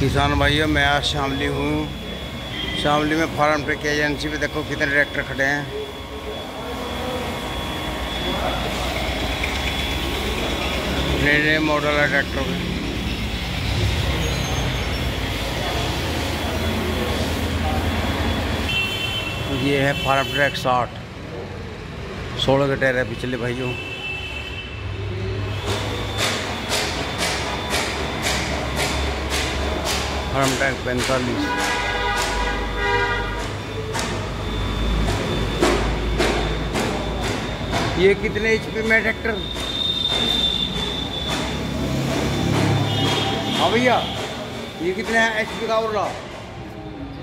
किसान भाइयों, मैं आज शामली हूँ। शामली में फार्म ट्रक एजेंसी पे देखो कितने ट्रैक्टर खड़े हैं। नए नए मॉडल है ट्रैक्टर के। ये है फार्म ट्रैक साठ। सोलह के टायर है पिछले भाइयों। फार्म ट्रैक पैंतालीस ये कितने एच पी में ट्रैक्टर हाँ भैया ये कितने एच पी का बोल रहा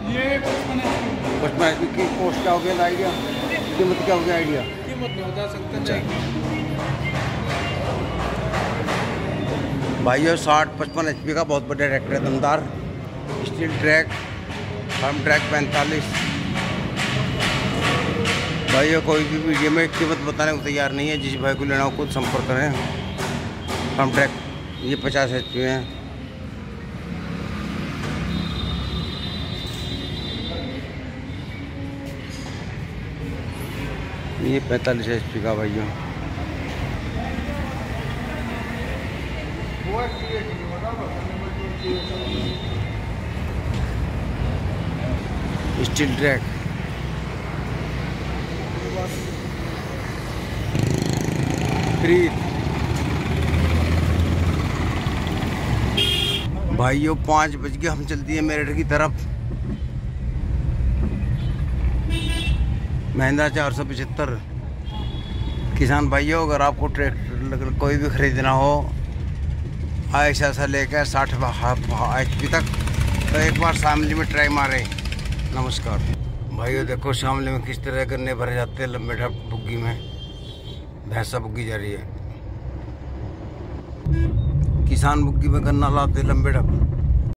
ये पचपन एच पी की पोस्ट क्या हो गया आइडिया कीमत क्या हो गया आइडिया कीमत नहीं बता सकते अच्छा। भाइयों साठ पचपन एच का बहुत बड़ा ट्रैक्टर है दमदार। स्टील ट्रैक फार्म ट्रैक पैंतालीस। भाइयों, कोई भी वीडियो में कीमत बताने को तैयार नहीं है, जिस भाई को लेना हो खुद संपर्क करें। फार्म ट्रैक, ये पचास एच पी है ये पैंतालीस एच पी का भाइयों। स्टील ट्रैक भाइयों पाँच बज के हम चलती है मेरठ की तरफ़ महिंद्रा चार सौ पचहत्तर किसान भाइयों अगर आपको ट्रैक्टर कोई भी खरीदना हो ऐसा ऐसा लेकर साठ एच पी तक तो एक बार शामली में ट्राई मारे नमस्कार। भाइयों, देखो, शामले में किस तरह गन्ने भरे जाते हैं लंबे ढप बुग्गी में। भैंसा बुग्गी जा रही है। किसान बुग्गी में गन्ना लाते लंबे ढप।